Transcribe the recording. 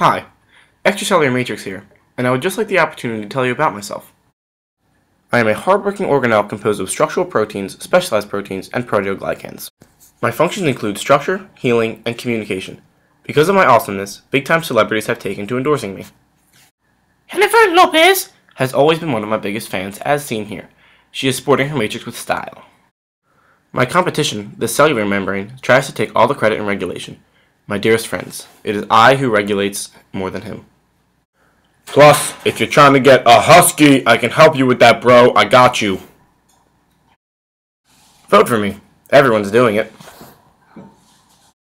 Hi, Extracellular Matrix here, and I would just like the opportunity to tell you about myself. I am a hardworking organelle composed of structural proteins, specialized proteins, and proteoglycans. My functions include structure, healing, and communication. Because of my awesomeness, big-time celebrities have taken to endorsing me. Jennifer Lopez has always been one of my biggest fans, as seen here. She is sporting her matrix with style. My competition, the cellular membrane, tries to take all the credit in regulation. My dearest friends, it is I who regulates more than him. Plus, if you're trying to get a husky, I can help you with that, bro. I got you. Vote for me. Everyone's doing it.